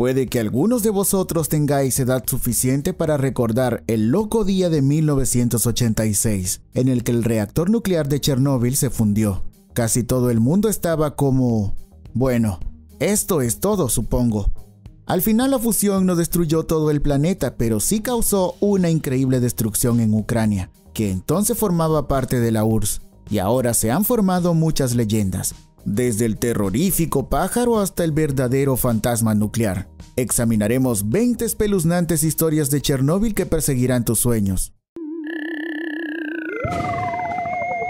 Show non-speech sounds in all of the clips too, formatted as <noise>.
Puede que algunos de vosotros tengáis edad suficiente para recordar el loco día de 1986, en el que el reactor nuclear de Chernóbil se fundió. Casi todo el mundo estaba como... Bueno, esto es todo, supongo. Al final la fusión no destruyó todo el planeta, pero sí causó una increíble destrucción en Ucrania, que entonces formaba parte de la URSS, y ahora se han formado muchas leyendas, desde el terrorífico pájaro hasta el verdadero fantasma nuclear. Examinaremos 20 espeluznantes historias de Chernóbil que perseguirán tus sueños.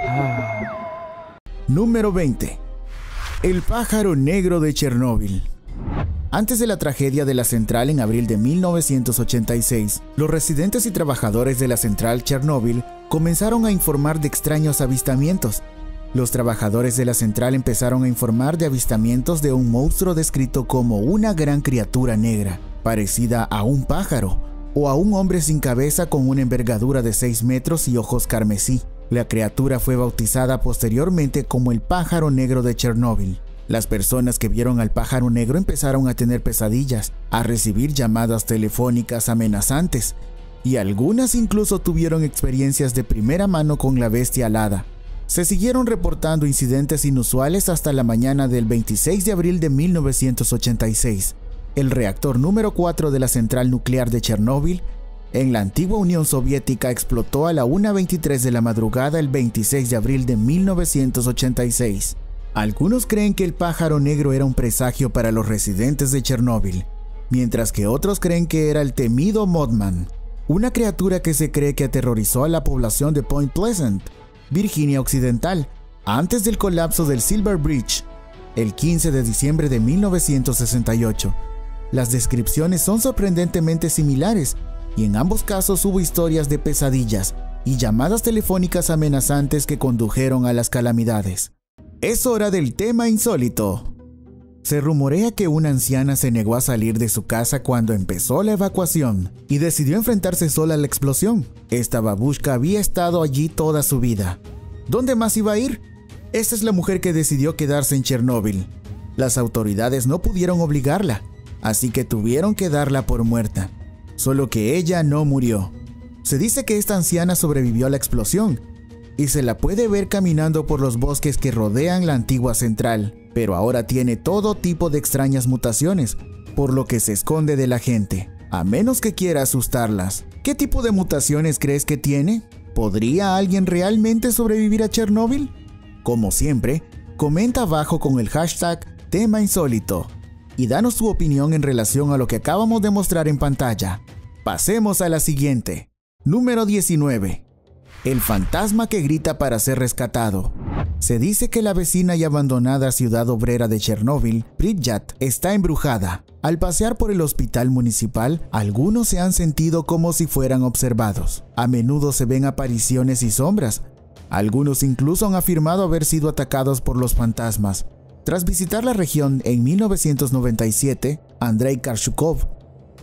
<sighs> Número 20. El pájaro negro de Chernóbil. Antes de la tragedia de la central en abril de 1986, los residentes y trabajadores de la central Chernóbil comenzaron a informar de extraños avistamientos. Los trabajadores de la central empezaron a informar de avistamientos de un monstruo descrito como una gran criatura negra, parecida a un pájaro, o a un hombre sin cabeza con una envergadura de 6 metros y ojos carmesí. La criatura fue bautizada posteriormente como el pájaro negro de Chernóbil. Las personas que vieron al pájaro negro empezaron a tener pesadillas, a recibir llamadas telefónicas amenazantes, y algunas incluso tuvieron experiencias de primera mano con la bestia alada. Se siguieron reportando incidentes inusuales hasta la mañana del 26 de abril de 1986. El reactor número 4 de la central nuclear de Chernóbil en la antigua Unión Soviética explotó a la 1.23 de la madrugada el 26 de abril de 1986. Algunos creen que el pájaro negro era un presagio para los residentes de Chernóbil, mientras que otros creen que era el temido Modman, una criatura que se cree que aterrorizó a la población de Point Pleasant, Virginia Occidental, antes del colapso del Silver Bridge, el 15 de diciembre de 1968. Las descripciones son sorprendentemente similares, y en ambos casos hubo historias de pesadillas y llamadas telefónicas amenazantes que condujeron a las calamidades. Es hora del tema insólito. Se rumorea que una anciana se negó a salir de su casa cuando empezó la evacuación y decidió enfrentarse sola a la explosión. Esta babushka había estado allí toda su vida. ¿Dónde más iba a ir? Esta es la mujer que decidió quedarse en Chernóbil. Las autoridades no pudieron obligarla, así que tuvieron que darla por muerta. Solo que ella no murió. Se dice que esta anciana sobrevivió a la explosión y se la puede ver caminando por los bosques que rodean la antigua central, pero ahora tiene todo tipo de extrañas mutaciones, por lo que se esconde de la gente, a menos que quiera asustarlas. ¿Qué tipo de mutaciones crees que tiene? ¿Podría alguien realmente sobrevivir a Chernóbil? Como siempre, comenta abajo con el hashtag tema insólito y danos tu opinión en relación a lo que acabamos de mostrar en pantalla. Pasemos a la siguiente. Número 19. El fantasma que grita para ser rescatado. Se dice que la vecina y abandonada ciudad obrera de Chernóbil, Pripyat, está embrujada. Al pasear por el hospital municipal, algunos se han sentido como si fueran observados. A menudo se ven apariciones y sombras. Algunos incluso han afirmado haber sido atacados por los fantasmas. Tras visitar la región en 1997, Andrei Karshukov,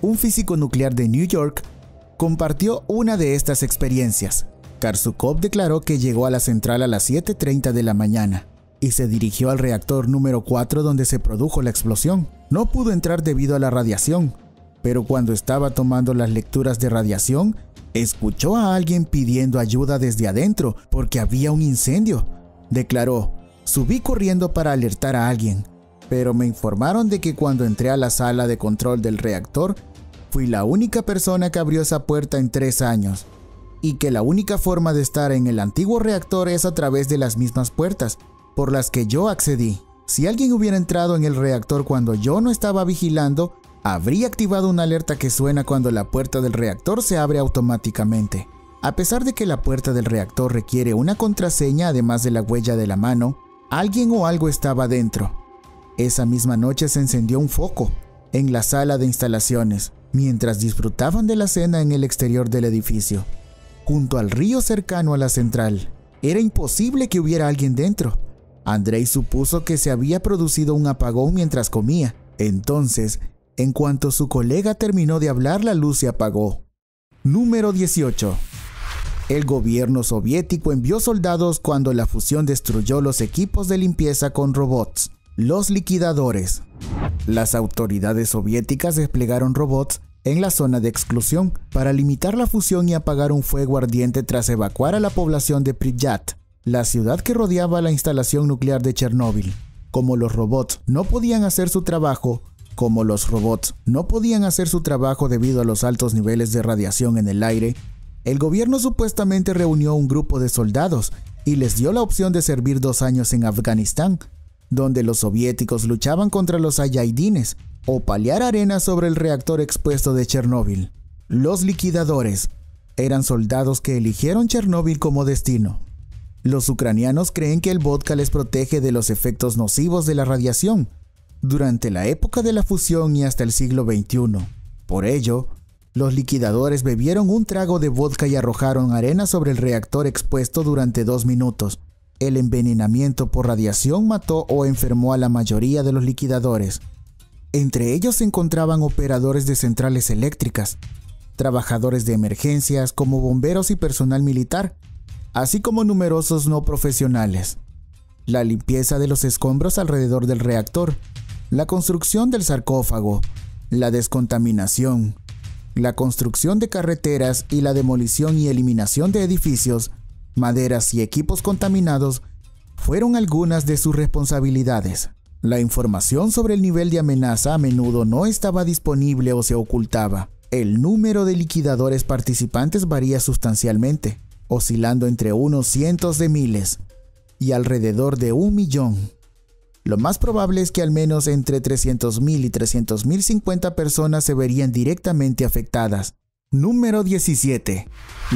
un físico nuclear de New York, compartió una de estas experiencias. Karsukov declaró que llegó a la central a las 7.30 de la mañana y se dirigió al reactor número 4 donde se produjo la explosión. No pudo entrar debido a la radiación, pero cuando estaba tomando las lecturas de radiación, escuchó a alguien pidiendo ayuda desde adentro porque había un incendio. Declaró, subí corriendo para alertar a alguien, pero me informaron de que cuando entré a la sala de control del reactor, fui la única persona que abrió esa puerta en tres años y que la única forma de estar en el antiguo reactor es a través de las mismas puertas por las que yo accedí. Si alguien hubiera entrado en el reactor cuando yo no estaba vigilando, habría activado una alerta que suena cuando la puerta del reactor se abre automáticamente. A pesar de que la puerta del reactor requiere una contraseña además de la huella de la mano, alguien o algo estaba dentro. Esa misma noche se encendió un foco en la sala de instalaciones, mientras disfrutaban de la cena en el exterior del edificio junto al río cercano a la central. Era imposible que hubiera alguien dentro. Andrei supuso que se había producido un apagón mientras comía. Entonces, en cuanto su colega terminó de hablar, la luz se apagó. Número 18. El gobierno soviético envió soldados cuando la fusión destruyó los equipos de limpieza con robots. Los liquidadores. Las autoridades soviéticas desplegaron robots en la zona de exclusión para limitar la fusión y apagar un fuego ardiente tras evacuar a la población de Pripyat, la ciudad que rodeaba la instalación nuclear de Chernóbil. Como los robots no podían hacer su trabajo, como los robots no podían hacer su trabajo debido a los altos niveles de radiación en el aire, el gobierno supuestamente reunió un grupo de soldados y les dio la opción de servir dos años en Afganistán, donde los soviéticos luchaban contra los ayaidines, o paliar arena sobre el reactor expuesto de Chernóbil. Los liquidadores eran soldados que eligieron Chernóbil como destino. Los ucranianos creen que el vodka les protege de los efectos nocivos de la radiación durante la época de la fusión y hasta el siglo XXI. Por ello, los liquidadores bebieron un trago de vodka y arrojaron arena sobre el reactor expuesto durante dos minutos. El envenenamiento por radiación mató o enfermó a la mayoría de los liquidadores. Entre ellos se encontraban operadores de centrales eléctricas, trabajadores de emergencias como bomberos y personal militar, así como numerosos no profesionales. La limpieza de los escombros alrededor del reactor, la construcción del sarcófago, la descontaminación, la construcción de carreteras y la demolición y eliminación de edificios, maderas y equipos contaminados fueron algunas de sus responsabilidades. La información sobre el nivel de amenaza a menudo no estaba disponible o se ocultaba. El número de liquidadores participantes varía sustancialmente, oscilando entre unos cientos de miles y alrededor de un millón. Lo más probable es que al menos entre 300.000 y 300.050 personas se verían directamente afectadas. Número 17.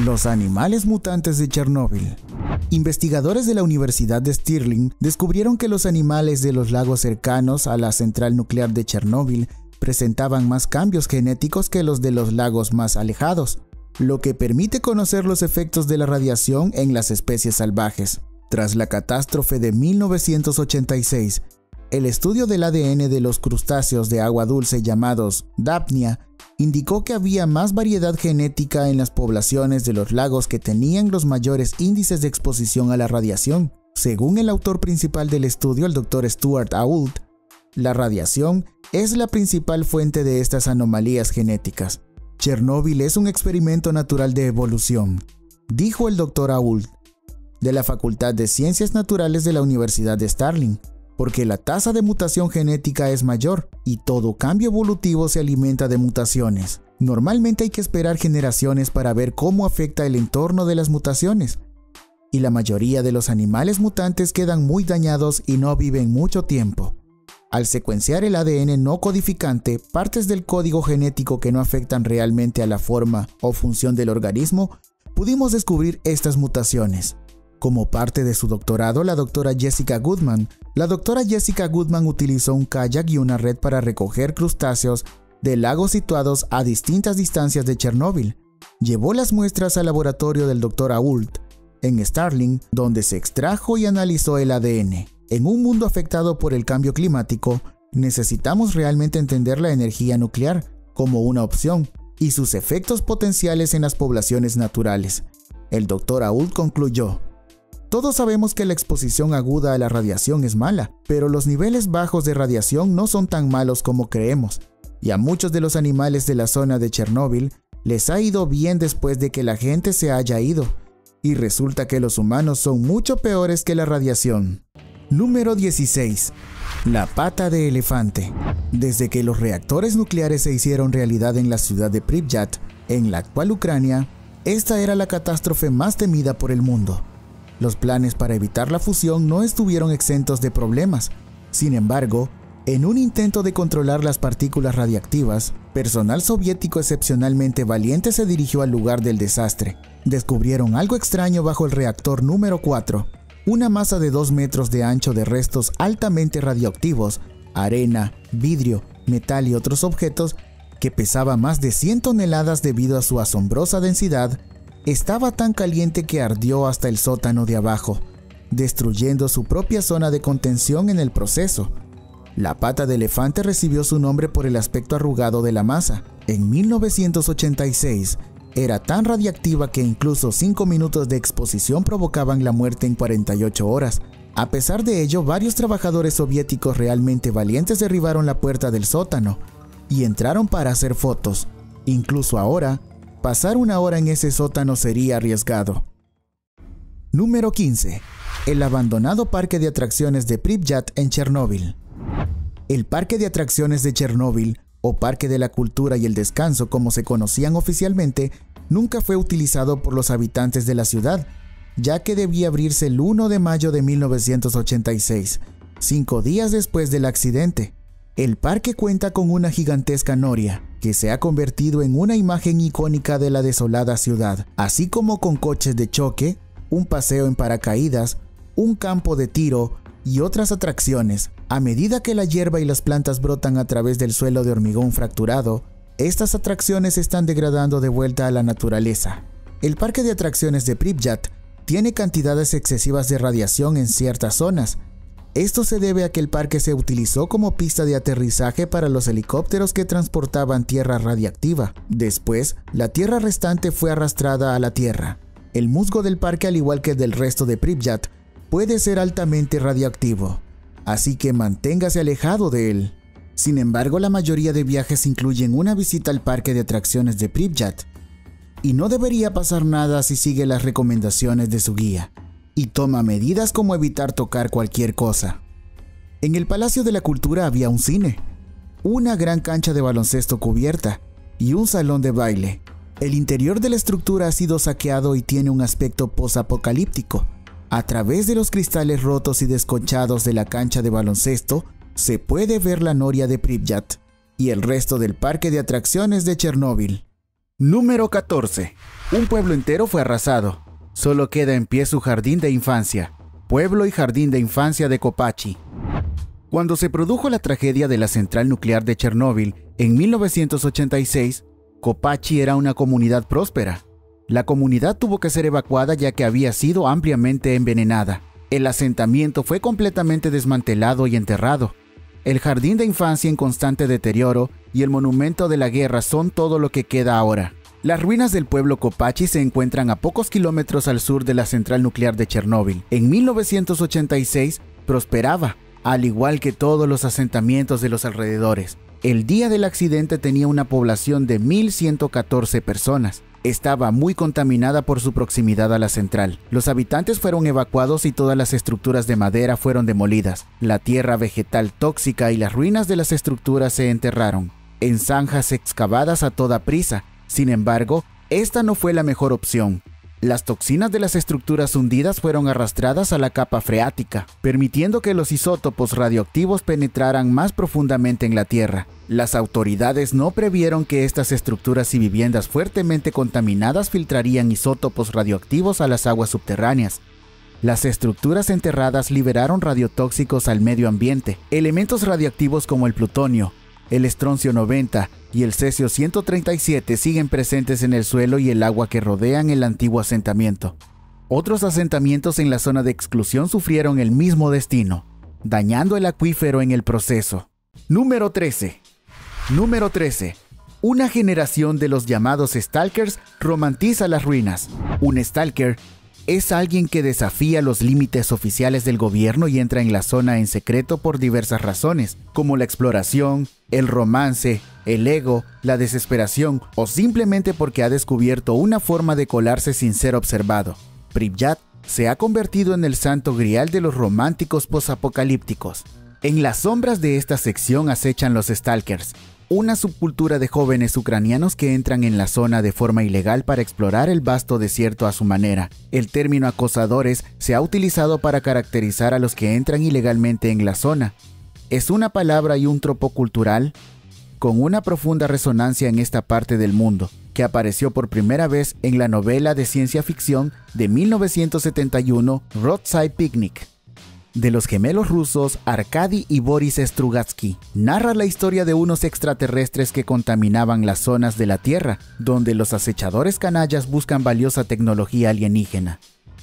Los animales mutantes de Chernóbil. Investigadores de la Universidad de Stirling descubrieron que los animales de los lagos cercanos a la central nuclear de Chernóbil presentaban más cambios genéticos que los de los lagos más alejados, lo que permite conocer los efectos de la radiación en las especies salvajes. Tras la catástrofe de 1986, el estudio del ADN de los crustáceos de agua dulce llamados Dapnia indicó que había más variedad genética en las poblaciones de los lagos que tenían los mayores índices de exposición a la radiación. Según el autor principal del estudio, el Dr. Stuart Ault, la radiación es la principal fuente de estas anomalías genéticas. Chernóbil es un experimento natural de evolución, dijo el Dr. Ault de la Facultad de Ciencias Naturales de la Universidad de Starling, porque la tasa de mutación genética es mayor y todo cambio evolutivo se alimenta de mutaciones. Normalmente hay que esperar generaciones para ver cómo afecta el entorno de las mutaciones, y la mayoría de los animales mutantes quedan muy dañados y no viven mucho tiempo. Al secuenciar el ADN no codificante, partes del código genético que no afectan realmente a la forma o función del organismo, pudimos descubrir estas mutaciones. Como parte de su doctorado, la doctora Jessica Goodman, la doctora Jessica Goodman utilizó un kayak y una red para recoger crustáceos de lagos situados a distintas distancias de Chernóbil. Llevó las muestras al laboratorio del doctor Ault en Starling, donde se extrajo y analizó el ADN. En un mundo afectado por el cambio climático, necesitamos realmente entender la energía nuclear como una opción y sus efectos potenciales en las poblaciones naturales. El doctor Ault concluyó, todos sabemos que la exposición aguda a la radiación es mala, pero los niveles bajos de radiación no son tan malos como creemos, y a muchos de los animales de la zona de Chernóbil les ha ido bien después de que la gente se haya ido, y resulta que los humanos son mucho peores que la radiación. Número 16. La pata de elefante. Desde que los reactores nucleares se hicieron realidad en la ciudad de Pripyat, en la actual Ucrania, esta era la catástrofe más temida por el mundo. Los planes para evitar la fusión no estuvieron exentos de problemas. Sin embargo, en un intento de controlar las partículas radiactivas, personal soviético excepcionalmente valiente se dirigió al lugar del desastre. Descubrieron algo extraño bajo el reactor número 4, una masa de 2 metros de ancho de restos altamente radioactivos, arena, vidrio, metal y otros objetos que pesaba más de 100 toneladas debido a su asombrosa densidad estaba tan caliente que ardió hasta el sótano de abajo, destruyendo su propia zona de contención en el proceso. La pata de elefante recibió su nombre por el aspecto arrugado de la masa. En 1986, era tan radiactiva que incluso 5 minutos de exposición provocaban la muerte en 48 horas. A pesar de ello, varios trabajadores soviéticos realmente valientes derribaron la puerta del sótano y entraron para hacer fotos. Incluso ahora, pasar una hora en ese sótano sería arriesgado. Número 15. El abandonado parque de atracciones de Pripyat en Chernóbil. El parque de atracciones de Chernóbil, o Parque de la Cultura y el Descanso como se conocían oficialmente, nunca fue utilizado por los habitantes de la ciudad, ya que debía abrirse el 1 de mayo de 1986, cinco días después del accidente. El parque cuenta con una gigantesca noria, que se ha convertido en una imagen icónica de la desolada ciudad, así como con coches de choque, un paseo en paracaídas, un campo de tiro y otras atracciones. A medida que la hierba y las plantas brotan a través del suelo de hormigón fracturado, estas atracciones están degradando de vuelta a la naturaleza. El parque de atracciones de Pripyat tiene cantidades excesivas de radiación en ciertas zonas. Esto se debe a que el parque se utilizó como pista de aterrizaje para los helicópteros que transportaban tierra radiactiva. Después, la tierra restante fue arrastrada a la tierra. El musgo del parque, al igual que del resto de Pripyat, puede ser altamente radioactivo, así que manténgase alejado de él. Sin embargo, la mayoría de viajes incluyen una visita al parque de atracciones de Pripyat, y no debería pasar nada si sigue las recomendaciones de su guía, y toma medidas como evitar tocar cualquier cosa. En el Palacio de la Cultura había un cine, una gran cancha de baloncesto cubierta y un salón de baile, el interior de la estructura ha sido saqueado y tiene un aspecto posapocalíptico. A través de los cristales rotos y desconchados de la cancha de baloncesto, se puede ver la noria de Pripyat y el resto del parque de atracciones de Chernóbil. Número 14. Un pueblo entero fue arrasado. Solo queda en pie su jardín de infancia, pueblo y jardín de infancia de Kopachi. Cuando se produjo la tragedia de la central nuclear de Chernóbil en 1986, Copachi era una comunidad próspera. La comunidad tuvo que ser evacuada ya que había sido ampliamente envenenada. El asentamiento fue completamente desmantelado y enterrado. El jardín de infancia en constante deterioro y el monumento de la guerra son todo lo que queda ahora. Las ruinas del pueblo Copachi se encuentran a pocos kilómetros al sur de la central nuclear de Chernóbil. En 1986 prosperaba, al igual que todos los asentamientos de los alrededores. El día del accidente tenía una población de 1.114 personas. Estaba muy contaminada por su proximidad a la central. Los habitantes fueron evacuados y todas las estructuras de madera fueron demolidas. La tierra vegetal tóxica y las ruinas de las estructuras se enterraron en zanjas excavadas a toda prisa. Sin embargo, esta no fue la mejor opción. Las toxinas de las estructuras hundidas fueron arrastradas a la capa freática, permitiendo que los isótopos radioactivos penetraran más profundamente en la Tierra. Las autoridades no previeron que estas estructuras y viviendas fuertemente contaminadas filtrarían isótopos radioactivos a las aguas subterráneas, las estructuras enterradas liberaron radiotóxicos al medio ambiente, elementos radioactivos como el plutonio, el estroncio 90 y el cesio 137 siguen presentes en el suelo y el agua que rodean el antiguo asentamiento. Otros asentamientos en la zona de exclusión sufrieron el mismo destino, dañando el acuífero en el proceso. Número 13. Número 13. Una generación de los llamados Stalkers romantiza las ruinas. Un Stalker es alguien que desafía los límites oficiales del gobierno y entra en la zona en secreto por diversas razones, como la exploración, el romance, el ego, la desesperación o simplemente porque ha descubierto una forma de colarse sin ser observado. Pripyat se ha convertido en el santo grial de los románticos posapocalípticos. En las sombras de esta sección acechan los stalkers, una subcultura de jóvenes ucranianos que entran en la zona de forma ilegal para explorar el vasto desierto a su manera. El término acosadores se ha utilizado para caracterizar a los que entran ilegalmente en la zona. Es una palabra y un tropo cultural con una profunda resonancia en esta parte del mundo, que apareció por primera vez en la novela de ciencia ficción de 1971 Roadside Picnic de los gemelos rusos Arkady y Boris Strugatsky. Narra la historia de unos extraterrestres que contaminaban las zonas de la Tierra, donde los acechadores canallas buscan valiosa tecnología alienígena.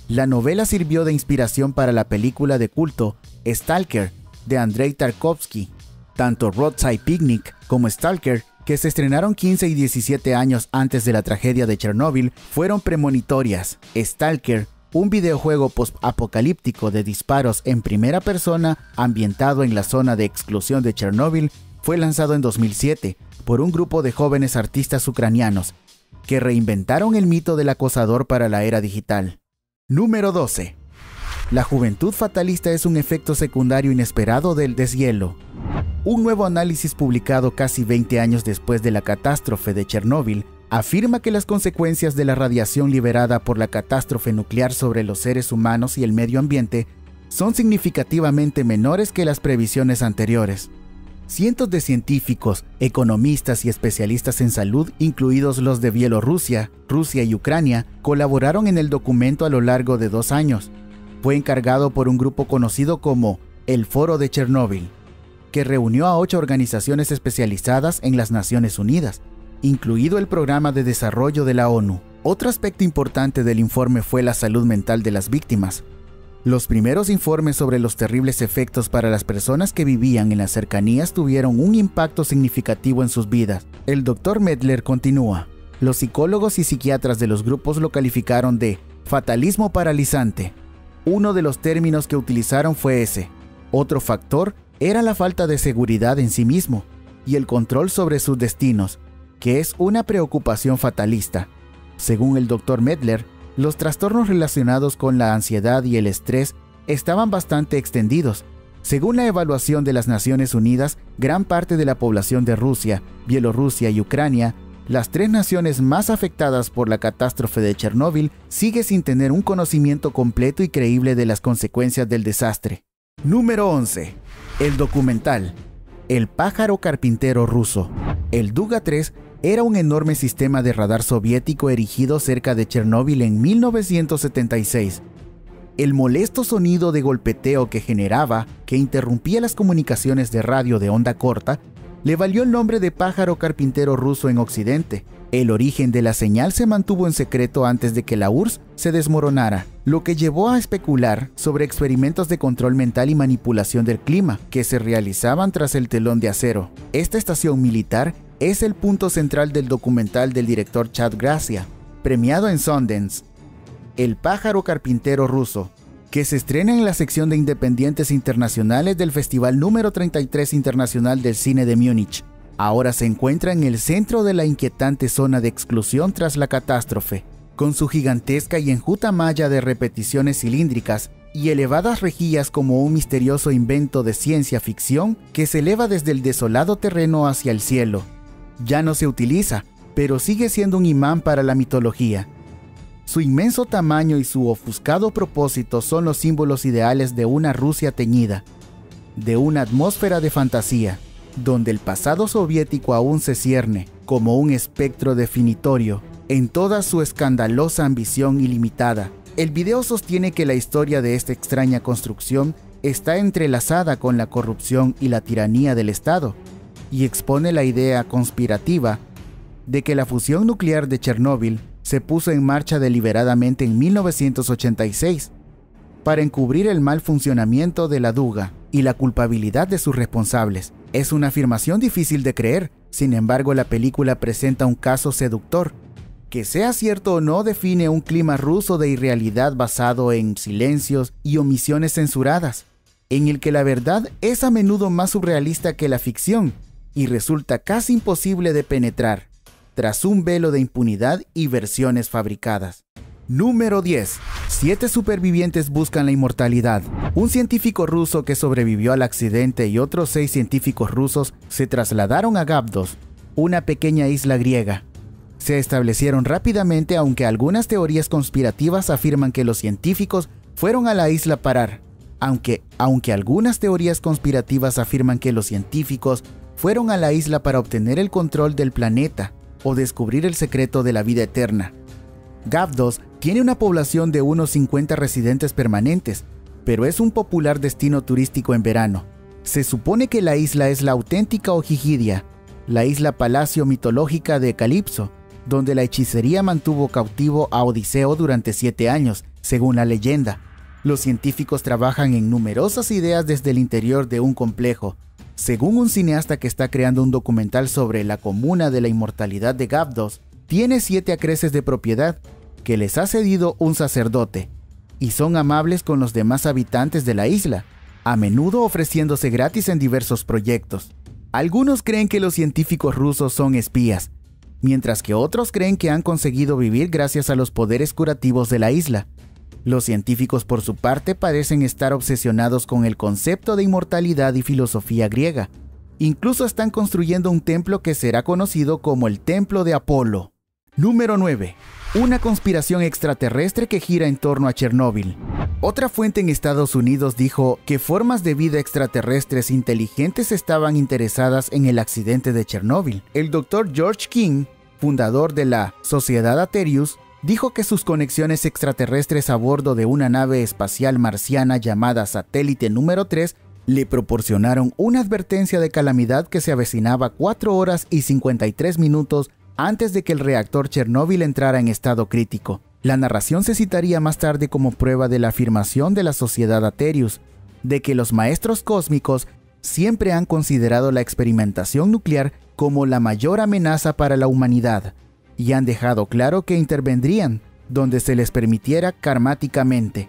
La novela sirvió de inspiración para la película de culto Stalker de Andrei Tarkovsky. Tanto Roadside Picnic como Stalker, que se estrenaron 15 y 17 años antes de la tragedia de Chernóbil, fueron premonitorias. Stalker un videojuego post-apocalíptico de disparos en primera persona ambientado en la zona de exclusión de Chernóbil, fue lanzado en 2007 por un grupo de jóvenes artistas ucranianos que reinventaron el mito del acosador para la era digital. Número 12. La juventud fatalista es un efecto secundario inesperado del deshielo. Un nuevo análisis publicado casi 20 años después de la catástrofe de Chernóbil afirma que las consecuencias de la radiación liberada por la catástrofe nuclear sobre los seres humanos y el medio ambiente son significativamente menores que las previsiones anteriores. Cientos de científicos, economistas y especialistas en salud, incluidos los de Bielorrusia, Rusia y Ucrania, colaboraron en el documento a lo largo de dos años. Fue encargado por un grupo conocido como el Foro de Chernóbil, que reunió a ocho organizaciones especializadas en las Naciones Unidas, incluido el Programa de Desarrollo de la ONU. Otro aspecto importante del informe fue la salud mental de las víctimas, los primeros informes sobre los terribles efectos para las personas que vivían en las cercanías tuvieron un impacto significativo en sus vidas. El doctor Medler continúa. Los psicólogos y psiquiatras de los grupos lo calificaron de fatalismo paralizante. Uno de los términos que utilizaron fue ese. Otro factor era la falta de seguridad en sí mismo y el control sobre sus destinos, que es una preocupación fatalista. Según el doctor Medler, los trastornos relacionados con la ansiedad y el estrés estaban bastante extendidos. Según la evaluación de las Naciones Unidas, gran parte de la población de Rusia, Bielorrusia y Ucrania, las tres naciones más afectadas por la catástrofe de Chernóbil, sigue sin tener un conocimiento completo y creíble de las consecuencias del desastre. Número 11. El documental. El pájaro carpintero ruso. El Duga 3 era un enorme sistema de radar soviético erigido cerca de Chernóbil en 1976. El molesto sonido de golpeteo que generaba, que interrumpía las comunicaciones de radio de onda corta, le valió el nombre de pájaro carpintero ruso en Occidente. El origen de la señal se mantuvo en secreto antes de que la URSS se desmoronara, lo que llevó a especular sobre experimentos de control mental y manipulación del clima que se realizaban tras el telón de acero. Esta estación militar es el punto central del documental del director Chad Gracia, premiado en Sundance, El pájaro carpintero ruso, que se estrena en la sección de independientes internacionales del Festival número 33 Internacional del Cine de Múnich. Ahora se encuentra en el centro de la inquietante zona de exclusión tras la catástrofe, con su gigantesca y enjuta malla de repeticiones cilíndricas y elevadas rejillas como un misterioso invento de ciencia ficción que se eleva desde el desolado terreno hacia el cielo ya no se utiliza, pero sigue siendo un imán para la mitología. Su inmenso tamaño y su ofuscado propósito son los símbolos ideales de una Rusia teñida, de una atmósfera de fantasía, donde el pasado soviético aún se cierne como un espectro definitorio en toda su escandalosa ambición ilimitada. El video sostiene que la historia de esta extraña construcción está entrelazada con la corrupción y la tiranía del Estado, y expone la idea conspirativa de que la fusión nuclear de Chernóbil se puso en marcha deliberadamente en 1986 para encubrir el mal funcionamiento de la Duga y la culpabilidad de sus responsables. Es una afirmación difícil de creer, sin embargo la película presenta un caso seductor. Que sea cierto o no define un clima ruso de irrealidad basado en silencios y omisiones censuradas, en el que la verdad es a menudo más surrealista que la ficción y resulta casi imposible de penetrar, tras un velo de impunidad y versiones fabricadas. Número 10. Siete supervivientes buscan la inmortalidad. Un científico ruso que sobrevivió al accidente y otros seis científicos rusos se trasladaron a Gabdos, una pequeña isla griega. Se establecieron rápidamente aunque algunas teorías conspirativas afirman que los científicos fueron a la isla parar. Aunque, aunque algunas teorías conspirativas afirman que los científicos fueron a la isla para obtener el control del planeta o descubrir el secreto de la vida eterna. Gavdos tiene una población de unos 50 residentes permanentes, pero es un popular destino turístico en verano. Se supone que la isla es la auténtica Ojigidia, la isla palacio mitológica de Calipso, donde la hechicería mantuvo cautivo a Odiseo durante siete años, según la leyenda. Los científicos trabajan en numerosas ideas desde el interior de un complejo, según un cineasta que está creando un documental sobre la comuna de la inmortalidad de Gavdos, tiene siete acreces de propiedad que les ha cedido un sacerdote, y son amables con los demás habitantes de la isla, a menudo ofreciéndose gratis en diversos proyectos. Algunos creen que los científicos rusos son espías, mientras que otros creen que han conseguido vivir gracias a los poderes curativos de la isla. Los científicos por su parte parecen estar obsesionados con el concepto de inmortalidad y filosofía griega. Incluso están construyendo un templo que será conocido como el Templo de Apolo. Número 9. Una conspiración extraterrestre que gira en torno a Chernóbil. Otra fuente en Estados Unidos dijo que formas de vida extraterrestres inteligentes estaban interesadas en el accidente de Chernóbil. El doctor George King, fundador de la Sociedad Aterius, dijo que sus conexiones extraterrestres a bordo de una nave espacial marciana llamada Satélite número 3 le proporcionaron una advertencia de calamidad que se avecinaba 4 horas y 53 minutos antes de que el reactor Chernóbil entrara en estado crítico. La narración se citaría más tarde como prueba de la afirmación de la sociedad Aterius, de que los maestros cósmicos siempre han considerado la experimentación nuclear como la mayor amenaza para la humanidad, y han dejado claro que intervendrían donde se les permitiera karmáticamente.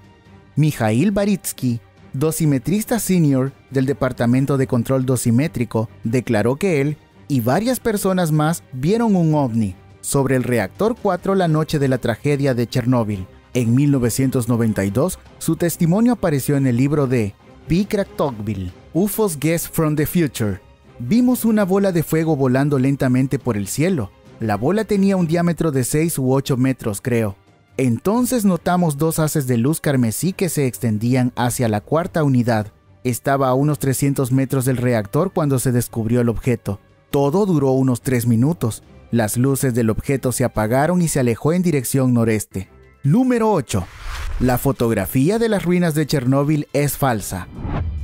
Mijail Baritsky, dosimetrista senior del Departamento de Control Dosimétrico, declaró que él y varias personas más vieron un ovni sobre el reactor 4 la noche de la tragedia de Chernóbil. En 1992, su testimonio apareció en el libro de B. Tocqueville, UFOs Guess from the Future. Vimos una bola de fuego volando lentamente por el cielo, la bola tenía un diámetro de 6 u 8 metros, creo. Entonces notamos dos haces de luz carmesí que se extendían hacia la cuarta unidad. Estaba a unos 300 metros del reactor cuando se descubrió el objeto. Todo duró unos 3 minutos. Las luces del objeto se apagaron y se alejó en dirección noreste. Número 8. La fotografía de las ruinas de Chernóbil es falsa.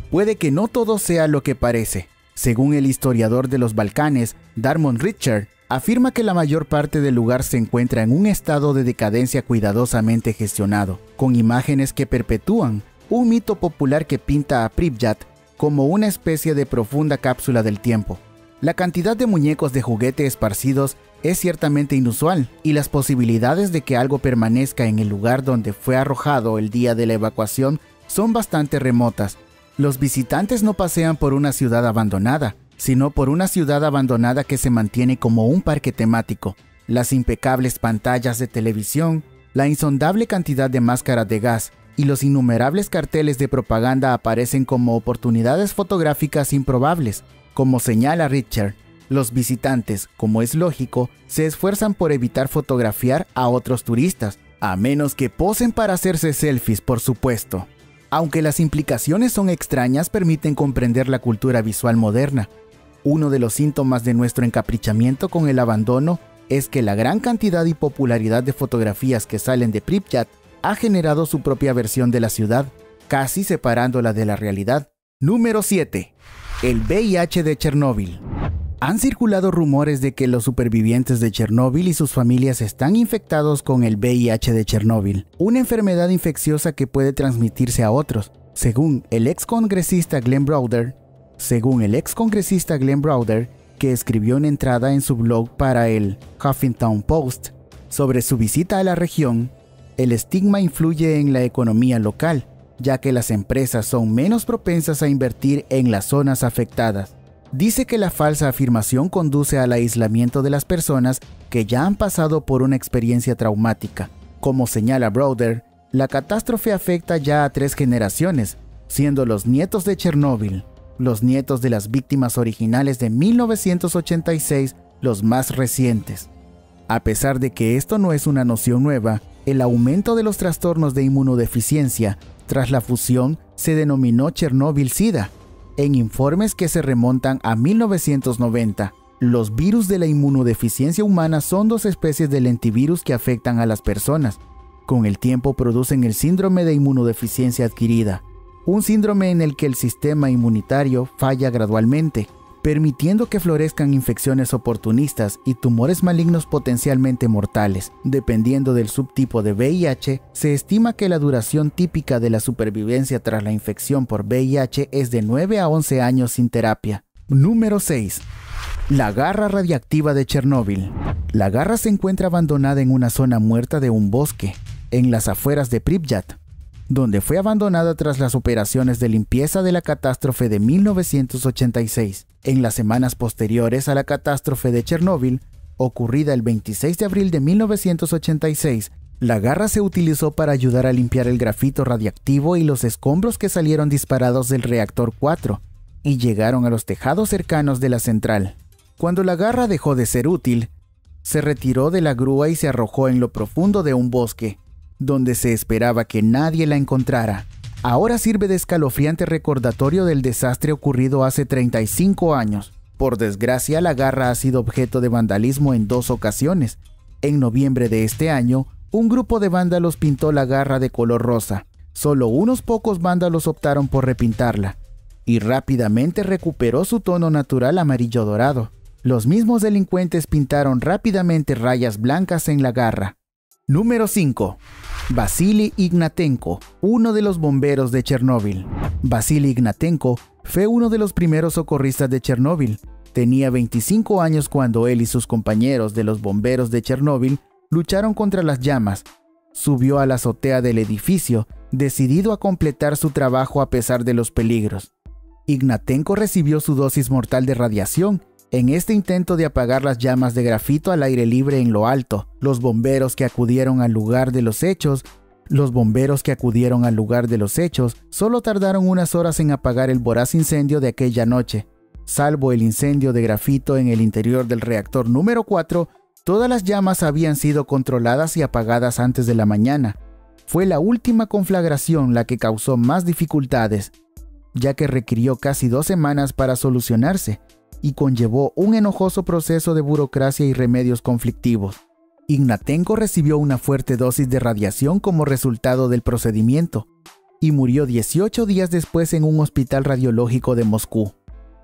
Puede que no todo sea lo que parece. Según el historiador de los Balcanes, Darmon Richard, afirma que la mayor parte del lugar se encuentra en un estado de decadencia cuidadosamente gestionado, con imágenes que perpetúan un mito popular que pinta a Pripyat como una especie de profunda cápsula del tiempo. La cantidad de muñecos de juguete esparcidos es ciertamente inusual y las posibilidades de que algo permanezca en el lugar donde fue arrojado el día de la evacuación son bastante remotas. Los visitantes no pasean por una ciudad abandonada, sino por una ciudad abandonada que se mantiene como un parque temático. Las impecables pantallas de televisión, la insondable cantidad de máscaras de gas y los innumerables carteles de propaganda aparecen como oportunidades fotográficas improbables. Como señala Richard, los visitantes, como es lógico, se esfuerzan por evitar fotografiar a otros turistas, a menos que posen para hacerse selfies, por supuesto. Aunque las implicaciones son extrañas, permiten comprender la cultura visual moderna, uno de los síntomas de nuestro encaprichamiento con el abandono es que la gran cantidad y popularidad de fotografías que salen de Pripyat ha generado su propia versión de la ciudad, casi separándola de la realidad. Número 7. El VIH de Chernóbil. Han circulado rumores de que los supervivientes de Chernóbil y sus familias están infectados con el VIH de Chernóbil, una enfermedad infecciosa que puede transmitirse a otros. Según el ex congresista Glenn Browder, según el ex congresista Glenn Browder, que escribió una entrada en su blog para el Huffington Post sobre su visita a la región, el estigma influye en la economía local, ya que las empresas son menos propensas a invertir en las zonas afectadas. Dice que la falsa afirmación conduce al aislamiento de las personas que ya han pasado por una experiencia traumática. Como señala Browder, la catástrofe afecta ya a tres generaciones, siendo los nietos de Chernóbil, los nietos de las víctimas originales de 1986 los más recientes. A pesar de que esto no es una noción nueva, el aumento de los trastornos de inmunodeficiencia tras la fusión se denominó Chernóbil-Sida. En informes que se remontan a 1990, los virus de la inmunodeficiencia humana son dos especies de lentivirus que afectan a las personas. Con el tiempo producen el síndrome de inmunodeficiencia adquirida, un síndrome en el que el sistema inmunitario falla gradualmente, permitiendo que florezcan infecciones oportunistas y tumores malignos potencialmente mortales. Dependiendo del subtipo de VIH, se estima que la duración típica de la supervivencia tras la infección por VIH es de 9 a 11 años sin terapia. Número 6. La garra radiactiva de Chernóbil. La garra se encuentra abandonada en una zona muerta de un bosque, en las afueras de Pripyat, donde fue abandonada tras las operaciones de limpieza de la catástrofe de 1986. En las semanas posteriores a la catástrofe de Chernóbil, ocurrida el 26 de abril de 1986, la garra se utilizó para ayudar a limpiar el grafito radiactivo y los escombros que salieron disparados del reactor 4 y llegaron a los tejados cercanos de la central. Cuando la garra dejó de ser útil, se retiró de la grúa y se arrojó en lo profundo de un bosque, donde se esperaba que nadie la encontrara. Ahora sirve de escalofriante recordatorio del desastre ocurrido hace 35 años. Por desgracia, la garra ha sido objeto de vandalismo en dos ocasiones. En noviembre de este año, un grupo de vándalos pintó la garra de color rosa. Solo unos pocos vándalos optaron por repintarla, y rápidamente recuperó su tono natural amarillo dorado. Los mismos delincuentes pintaron rápidamente rayas blancas en la garra. Número 5. Vasily Ignatenko, uno de los bomberos de Chernóbil. Vasily Ignatenko fue uno de los primeros socorristas de Chernóbil. Tenía 25 años cuando él y sus compañeros de los bomberos de Chernóbil lucharon contra las llamas. Subió a la azotea del edificio, decidido a completar su trabajo a pesar de los peligros. Ignatenko recibió su dosis mortal de radiación en este intento de apagar las llamas de grafito al aire libre en lo alto. Los bomberos que acudieron al lugar de los hechos los bomberos que acudieron al lugar de los hechos solo tardaron unas horas en apagar el voraz incendio de aquella noche. Salvo el incendio de grafito en el interior del reactor número 4, Todas las llamas habían sido controladas y apagadas antes de la mañana. Fue la última conflagración la que causó más dificultades, ya que requirió casi dos semanas para solucionarse y conllevó un enojoso proceso de burocracia y remedios conflictivos. Ignatenko recibió una fuerte dosis de radiación como resultado del procedimiento y murió 18 días después en un hospital radiológico de Moscú.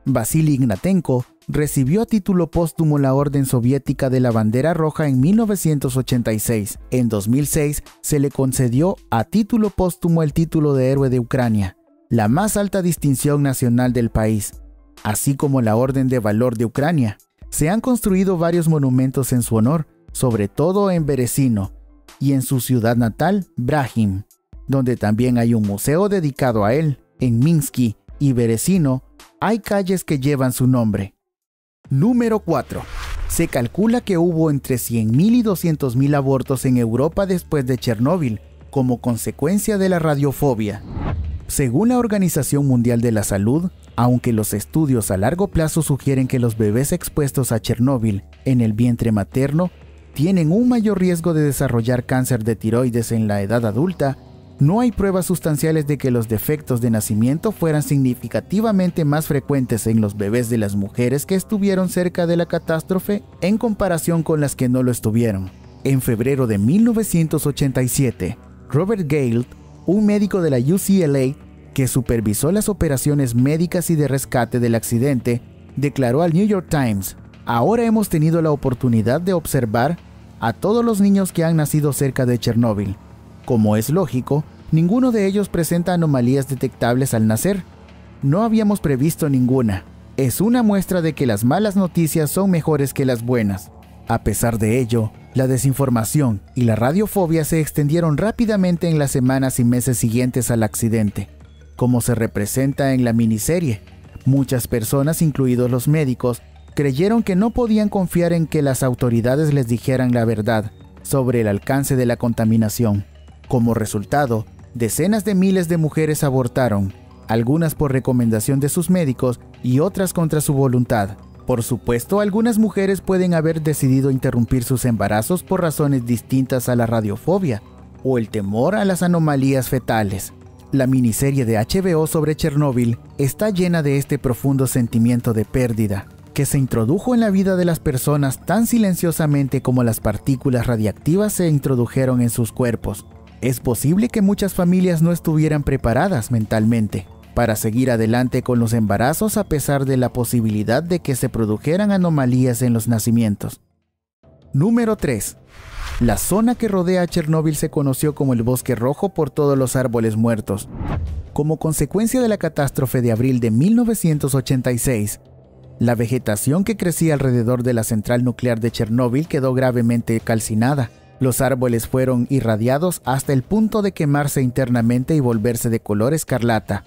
Vasily Ignatenko recibió a título póstumo la Orden Soviética de la Bandera Roja en 1986. En 2006 se le concedió a título póstumo el título de Héroe de Ucrania, la más alta distinción nacional del país, así como la Orden de Valor de Ucrania. Se han construido varios monumentos en su honor, sobre todo en Beresino y en su ciudad natal, Brahim, donde también hay un museo dedicado a él. En Minsky y Beresino hay calles que llevan su nombre. Número 4. Se calcula que hubo entre 100.000 y 200.000 abortos en Europa después de Chernóbil, como consecuencia de la radiofobia. Según la Organización Mundial de la Salud, aunque los estudios a largo plazo sugieren que los bebés expuestos a Chernóbil en el vientre materno tienen un mayor riesgo de desarrollar cáncer de tiroides en la edad adulta, no hay pruebas sustanciales de que los defectos de nacimiento fueran significativamente más frecuentes en los bebés de las mujeres que estuvieron cerca de la catástrofe en comparación con las que no lo estuvieron. En febrero de 1987, Robert Gale, un médico de la UCLA que supervisó las operaciones médicas y de rescate del accidente, declaró al New York Times, ahora hemos tenido la oportunidad de observar a todos los niños que han nacido cerca de Chernóbil como es lógico, ninguno de ellos presenta anomalías detectables al nacer. No habíamos previsto ninguna. Es una muestra de que las malas noticias son mejores que las buenas. A pesar de ello, la desinformación y la radiofobia se extendieron rápidamente en las semanas y meses siguientes al accidente, como se representa en la miniserie. Muchas personas, incluidos los médicos, creyeron que no podían confiar en que las autoridades les dijeran la verdad sobre el alcance de la contaminación. Como resultado, decenas de miles de mujeres abortaron, algunas por recomendación de sus médicos y otras contra su voluntad. Por supuesto, algunas mujeres pueden haber decidido interrumpir sus embarazos por razones distintas a la radiofobia o el temor a las anomalías fetales. La miniserie de HBO sobre Chernóbil está llena de este profundo sentimiento de pérdida, que se introdujo en la vida de las personas tan silenciosamente como las partículas radiactivas se introdujeron en sus cuerpos. Es posible que muchas familias no estuvieran preparadas mentalmente para seguir adelante con los embarazos a pesar de la posibilidad de que se produjeran anomalías en los nacimientos. Número 3. La zona que rodea a Chernóbil se conoció como el Bosque Rojo por todos los árboles muertos. Como consecuencia de la catástrofe de abril de 1986, la vegetación que crecía alrededor de la central nuclear de Chernóbil quedó gravemente calcinada Los árboles fueron irradiados hasta el punto de quemarse internamente y volverse de color escarlata.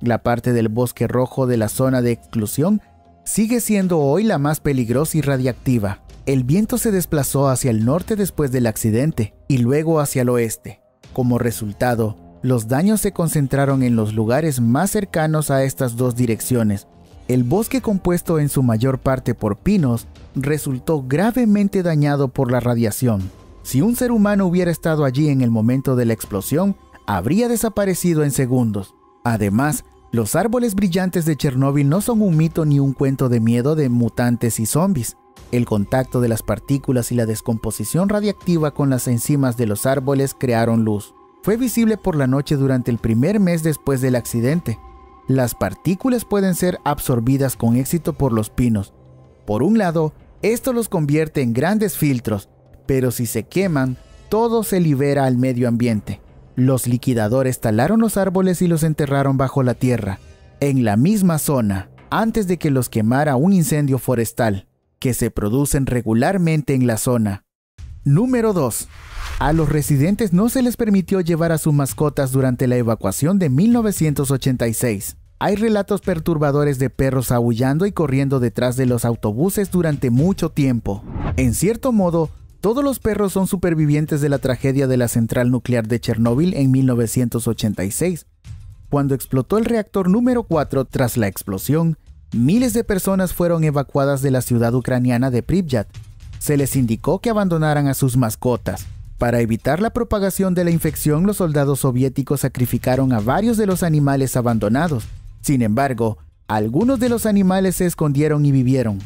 La parte del bosque rojo de la zona de exclusión sigue siendo hoy la más peligrosa y radiactiva. El viento se desplazó hacia el norte después del accidente y luego hacia el oeste. Como resultado, los daños se concentraron en los lugares más cercanos a estas dos direcciones. El bosque compuesto en su mayor parte por pinos resultó gravemente dañado por la radiación. Si un ser humano hubiera estado allí en el momento de la explosión, habría desaparecido en segundos. Además, los árboles brillantes de Chernóbil no son un mito ni un cuento de miedo de mutantes y zombies. El contacto de las partículas y la descomposición radiactiva con las enzimas de los árboles crearon luz. Fue visible por la noche durante el primer mes después del accidente. Las partículas pueden ser absorbidas con éxito por los pinos. Por un lado, esto los convierte en grandes filtros, pero si se queman, todo se libera al medio ambiente. Los liquidadores talaron los árboles y los enterraron bajo la tierra, en la misma zona, antes de que los quemara un incendio forestal, que se producen regularmente en la zona. Número 2. A los residentes no se les permitió llevar a sus mascotas durante la evacuación de 1986. Hay relatos perturbadores de perros aullando y corriendo detrás de los autobuses durante mucho tiempo. En cierto modo, todos los perros son supervivientes de la tragedia de la central nuclear de Chernóbil en 1986. Cuando explotó el reactor número 4 tras la explosión, miles de personas fueron evacuadas de la ciudad ucraniana de Pripyat. Se les indicó que abandonaran a sus mascotas. Para evitar la propagación de la infección, los soldados soviéticos sacrificaron a varios de los animales abandonados. Sin embargo, algunos de los animales se escondieron y vivieron.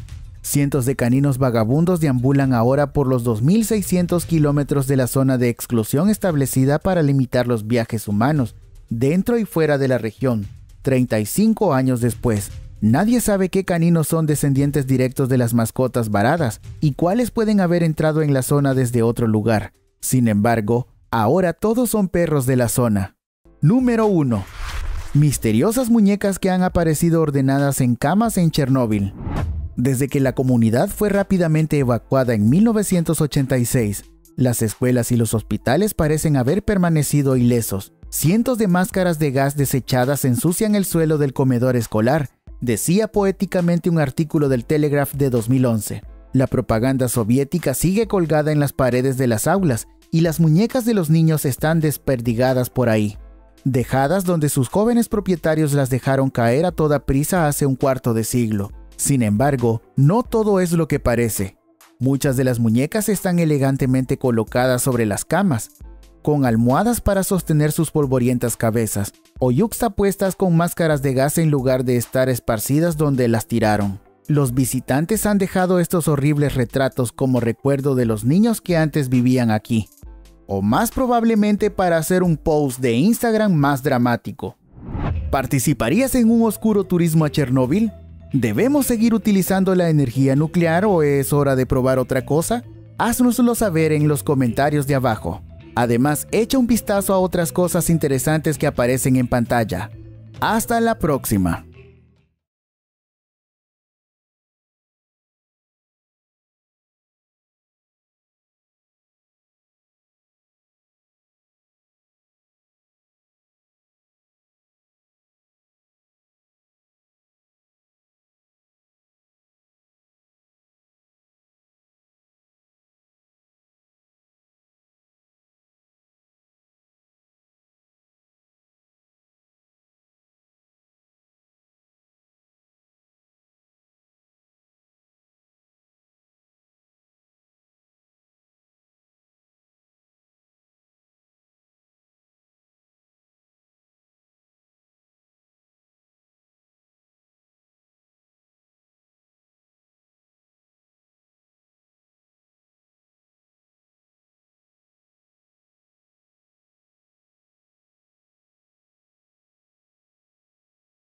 Cientos de caninos vagabundos deambulan ahora por los 2.600 kilómetros de la zona de exclusión establecida para limitar los viajes humanos, dentro y fuera de la región. 35 años después, nadie sabe qué caninos son descendientes directos de las mascotas varadas y cuáles pueden haber entrado en la zona desde otro lugar. Sin embargo, ahora todos son perros de la zona. Número 1. Misteriosas muñecas que han aparecido ordenadas en camas en Chernóbil. Desde que la comunidad fue rápidamente evacuada en 1986, las escuelas y los hospitales parecen haber permanecido ilesos. Cientos de máscaras de gas desechadas ensucian el suelo del comedor escolar, decía poéticamente un artículo del Telegraph de 2011. La propaganda soviética sigue colgada en las paredes de las aulas y las muñecas de los niños están desperdigadas por ahí, dejadas donde sus jóvenes propietarios las dejaron caer a toda prisa hace un cuarto de siglo. Sin embargo, no todo es lo que parece. Muchas de las muñecas están elegantemente colocadas sobre las camas, con almohadas para sostener sus polvorientas cabezas, o yuxtapuestas con máscaras de gas en lugar de estar esparcidas donde las tiraron. Los visitantes han dejado estos horribles retratos como recuerdo de los niños que antes vivían aquí, o más probablemente para hacer un post de Instagram más dramático. ¿Participarías en un oscuro turismo a Chernóbil? ¿Debemos seguir utilizando la energía nuclear o es hora de probar otra cosa? Haznoslo saber en los comentarios de abajo. Además, echa un vistazo a otras cosas interesantes que aparecen en pantalla. Hasta la próxima.